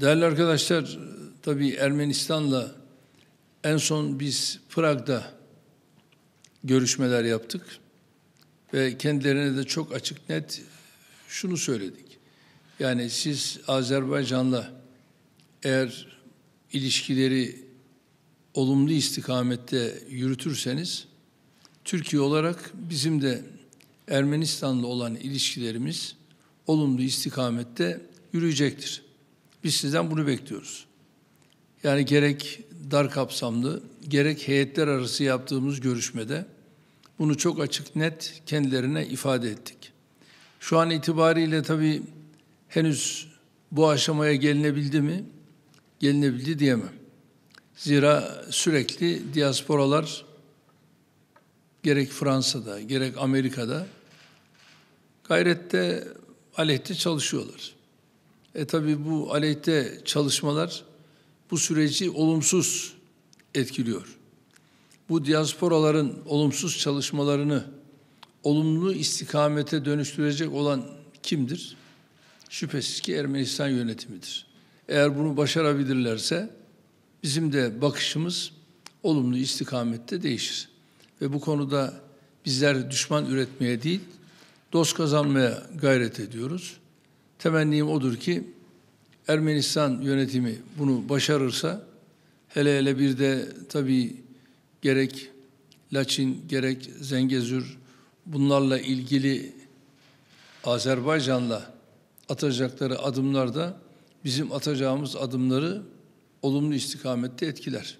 Değerli arkadaşlar, tabii Ermenistan'la en son biz Prag'da görüşmeler yaptık ve kendilerine de çok açık net şunu söyledik. Yani siz Azerbaycan'la eğer ilişkileri olumlu istikamette yürütürseniz Türkiye olarak bizim de Ermenistan'la olan ilişkilerimiz olumlu istikamette yürüyecektir. Biz sizden bunu bekliyoruz. Yani gerek dar kapsamlı, gerek heyetler arası yaptığımız görüşmede bunu çok açık net kendilerine ifade ettik. Şu an itibariyle tabii henüz bu aşamaya gelinebildi mi? Gelinebildi diyemem. Zira sürekli diasporalar gerek Fransa'da, gerek Amerika'da gayrette aleyhte çalışıyorlar. E tabi bu aleyhte çalışmalar bu süreci olumsuz etkiliyor. Bu diasporaların olumsuz çalışmalarını olumlu istikamete dönüştürecek olan kimdir? Şüphesiz ki Ermenistan yönetimidir. Eğer bunu başarabilirlerse bizim de bakışımız olumlu istikamette değişir. Ve bu konuda bizler düşman üretmeye değil, dost kazanmaya gayret ediyoruz. Temennim odur ki Ermenistan yönetimi bunu başarırsa, hele hele bir de tabii gerek Laçin, gerek Zengezur bunlarla ilgili Azerbaycan'la atacakları adımlar da bizim atacağımız adımları olumlu istikamette etkiler.